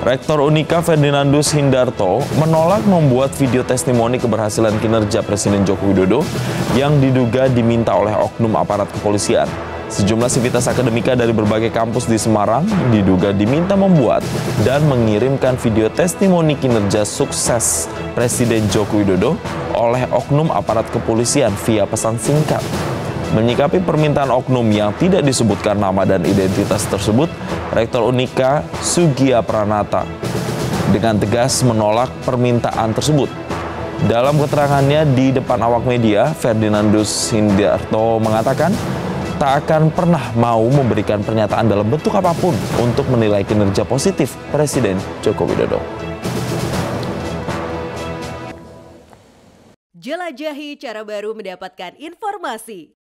Rektor Unika Ferdinandus Hindarto menolak membuat video testimoni keberhasilan kinerja Presiden Joko Widodo yang diduga diminta oleh oknum aparat kepolisian. Sejumlah sivitas akademika dari berbagai kampus di Semarang diduga diminta membuat dan mengirimkan video testimoni kinerja sukses Presiden Joko Widodo oleh oknum aparat kepolisian via pesan singkat. Menyikapi permintaan oknum yang tidak disebutkan nama dan identitas tersebut, Rektor Unika Sugia Pranata dengan tegas menolak permintaan tersebut. Dalam keterangannya di depan awak media, Ferdinandus Hindarto mengatakan tak akan pernah mau memberikan pernyataan dalam bentuk apa pun untuk menilai kinerja positif Presiden Joko Widodo. Jelajahi cara baru mendapatkan informasi.